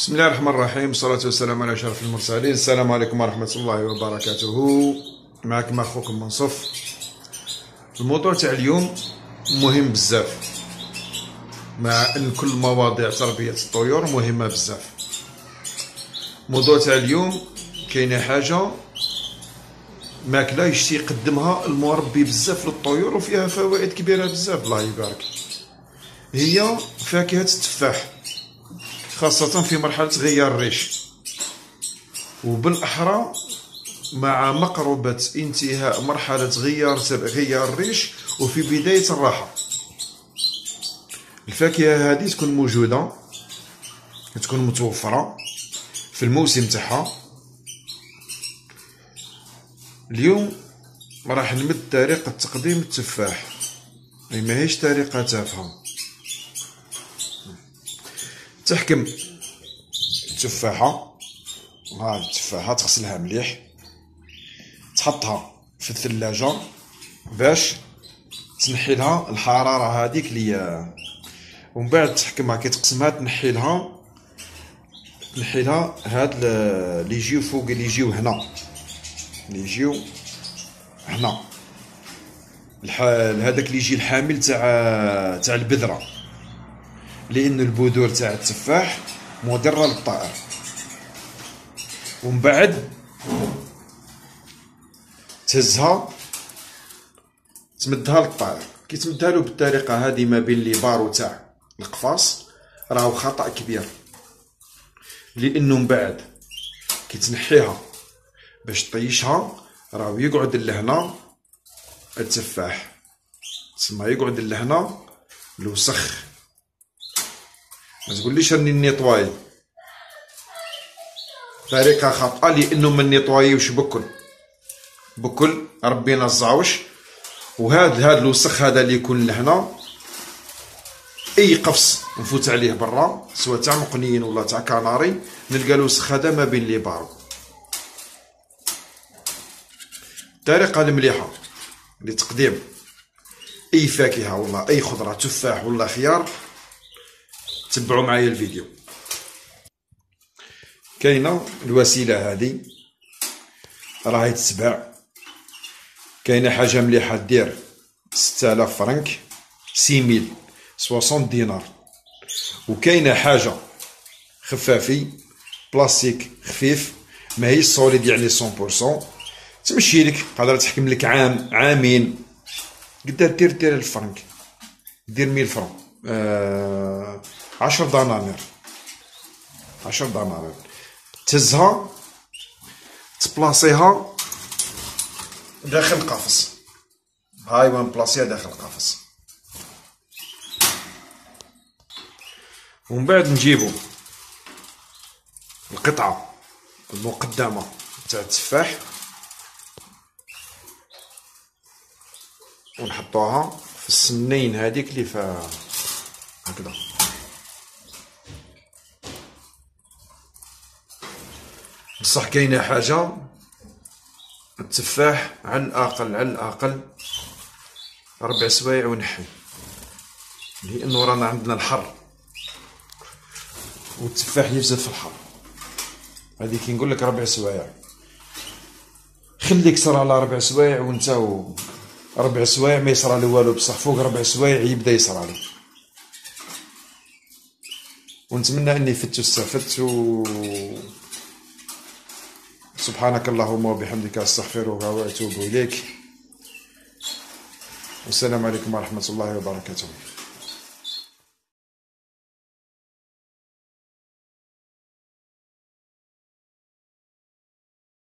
بسم الله الرحمن الرحيم. والصلاة والسلام على أشرف المرسلين. السلام عليكم ورحمة الله وبركاته. معكم أخوكم منصف. الموضوع تاع اليوم مهم بزاف. مع أن كل مواضيع تربية الطيور مهمة بزاف. الموضوع تاع اليوم كاينة حاجة ماكلة يشتي يقدمها المربي بزاف للطيور وفيها فوائد كبيرة بزاف. الله يبارك. هي فاكهة التفاح. خاصة في مرحلة غيار الريش. وبالأحرى مع مقربة انتهاء مرحلة غيار غيار الريش وفي بداية الراحة. الفاكهة هذه تكون موجودة تكون متوفرة في الموسم تاعها. اليوم راح نمد طريقة تقديم التفاح. ماهيش طريقة تافهة. تحكم. التفاحة ها التفاحة تغسلها مليح. تحطها في الثلاجة باش تنحي لها الحرارة هذيك لي ومن بعد تحكمها كي تقسمها تنحي لها. تنحي لها هاد اللي يجيو فوق اللي يجيو هنا. اللي يجيو هنا. هذاك اللي يجي الحامل تاع تاع البذرة. لأن البذور تاع التفاح مضرة للطائر. ومن بعد تهزها تمدها للطائر. كي تمدها له بالطريقة هذه ما بين لي بارو تاع القفاص راهو خطأ كبير. لأنه من بعد كي تنحيها باش طيشها راهو يقعد لهنا التفاح. تسمى يقعد لهنا الوسخ. ما تقوليش راني نيطواي طريقة خاطئة لأنه ما نيطوايوش بكل. بكل ربي نزعوش. وهاد هاد الوسخ هذا اللي يكون لهنا أي قفص نفوت عليه برا سواء تاع مقنيين ولا تاع كناري نلقى الوسخ هذا ما بين لي بارو الطريقة المليحة لتقديم أي فاكهة ولا أي خضرة تفاح ولا خيار تبعوا معايا الفيديو. كاينة الوسيلة هذه؟ راهي تتباع كاينة حاجة مليحة دير 6000 فرنك 6000 60 دينار. وكاينة حاجة خفافي بلاستيك خفيف ماهيش solide يعني 100% تمشي لك قادر تحكم لك عام عامين. قدر دير دير الفرنك دير mille francs آه عشر دنانير عشر دنانير تهزها تبلاصيها داخل القفص هاي وين بلاصيها داخل القفص ومن بعد نجيبو القطعة المقدمة تاع التفاح. ونحطوها في السنين هذيك اللي فيها هكذا. بصح كاينة حاجة؟ التفاح على الاقل على الاقل ربع سوايع ونحي لأنه رانا عندنا الحر. والتفاح يفزد في الحر. هذه كي نقول لك ربع سوايع. خليك صار على ربع سوايع وانت ربع سوايع ما يصرى له والو بصح فوق ربع سوايع يبدا يصرى له ونتمنى إني فت واستفدت و سبحانك اللهم وبحمدك استغفرك واتوب اليك والسلام عليكم ورحمه الله وبركاته